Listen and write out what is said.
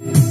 you.